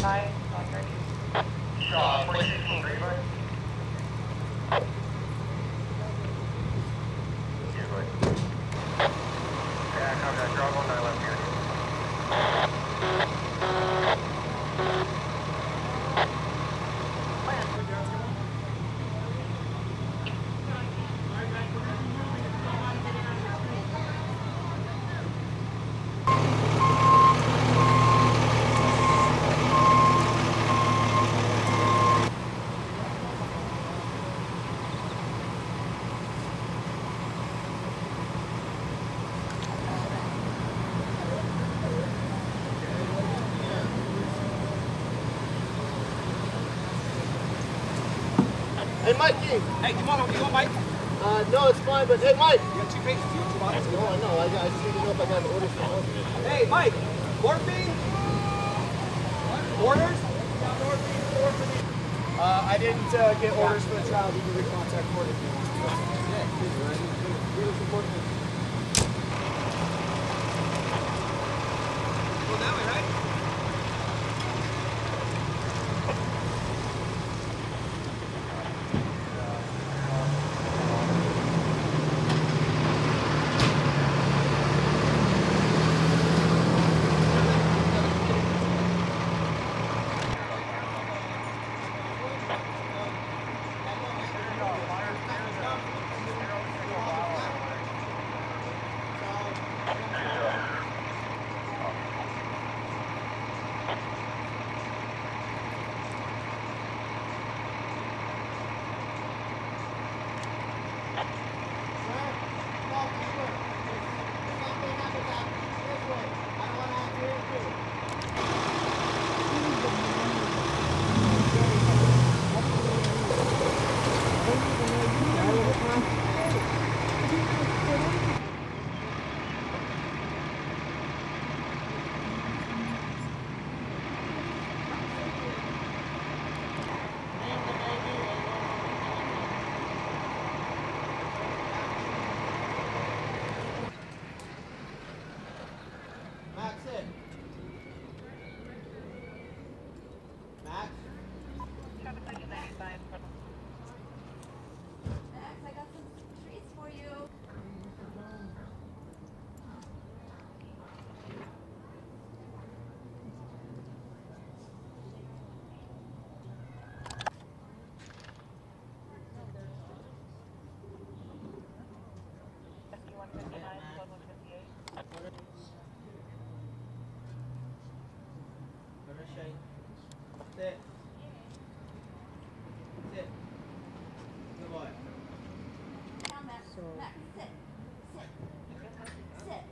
Hi, Doctor. Uh, 2016 Greenway. Yeah, copy that. Draw one nine left here. Hey, Mikey. Hey, come on, you want Mike? Uh, no, it's fine, but hey, Mike. You got two pages. You want two bottles? No, I know. I, I just need to know if I got the orders for all. Hey, Mike, morphine? Orders? Uh, I didn't uh, get orders for the trial. You can recontact court if you want. Go that way, right? In. Sit. Sit. Good boy. Down, Max. Max, sit. Sit. Sit.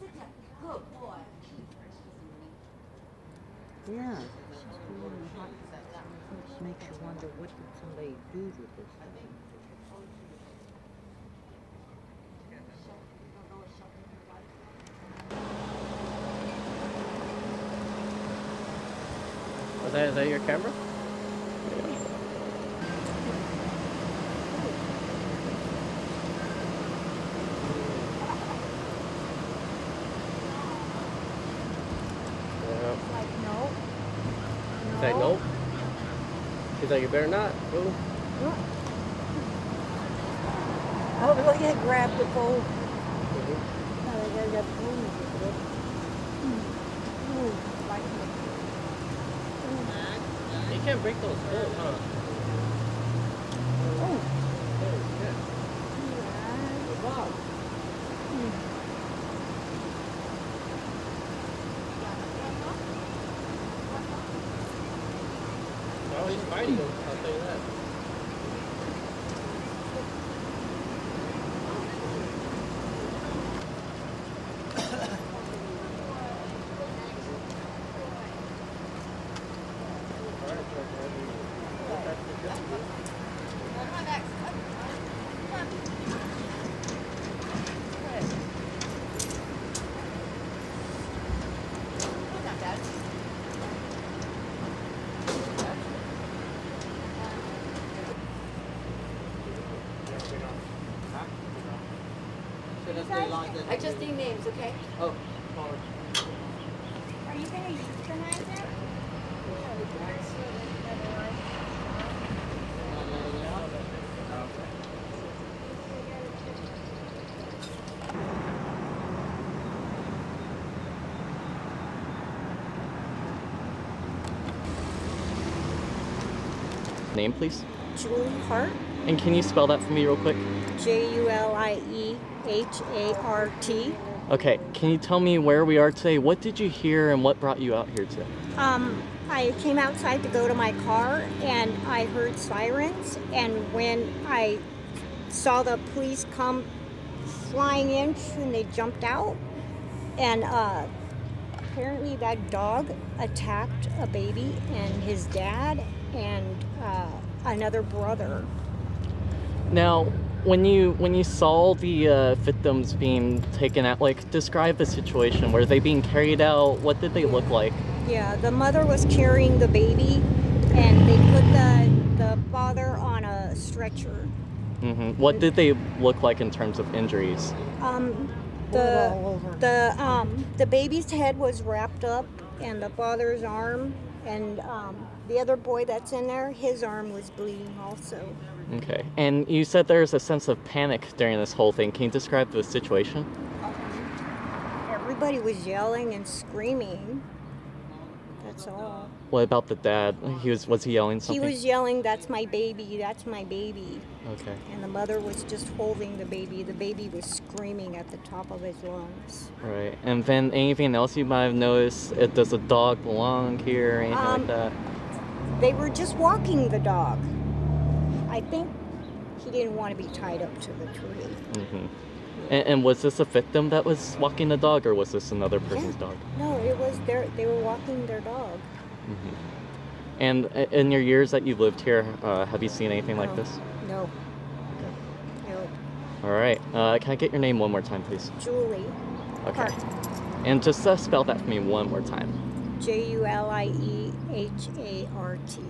Sit down. Good boy. Yeah. It's just really hot. Makes you wonder what did somebody do with this? Is that, is that your camera? Yeah. No. Say nope. She's like, you better not. Ooh. Oh, look at grab the phone. Mhm. Oh, they got that phone. You can't break those phones, huh? Oh. Holy shit. Good job. Well, he's fighting him, I'll tell you that. Come on, Max. Up. Come on. Good. Come on, Dad. I just need names, okay? Oh, Name, please. Julie Hart, And can you spell that for me real quick? J U L I E H A R T. Okay, can you tell me where we are today? What did you hear and what brought you out here today? Um, I came outside to go to my car and I heard sirens. And when I saw the police come flying in, and they jumped out, and uh, apparently that dog attacked a baby and his dad and uh, another brother. Now, when you when you saw the uh, victims being taken out, like describe the situation. Were they being carried out? What did they look like? Yeah, the mother was carrying the baby, and they put the the father on a stretcher. Mm -hmm. What did they look like in terms of injuries? Um, the the um the baby's head was wrapped up, and the father's arm, and um, the other boy that's in there, his arm was bleeding also. Okay, and you said there was a sense of panic during this whole thing. Can you describe the situation? Everybody was yelling and screaming. That's all. What about the dad? He was was he yelling He was yelling, "That's my baby! That's my baby!" Okay. And the mother was just holding the baby. The baby was screaming at the top of his lungs. Right. And then anything else you might have noticed? Does the dog belong here or anything Um, like that? They were just walking the dog. I think he didn't want to be tied up to the tree. Mm -hmm. And, and was this a victim that was walking the dog, or was this another person's Yeah. dog? No, it was their. They were walking their dog. Mm -hmm. And in your years that you've lived here, uh, have you seen anything like this? No. No. All right. Uh, can I get your name one more time, please? Julie. Okay. Hart. And just uh, spell that for me one more time. J U L I E H A R T.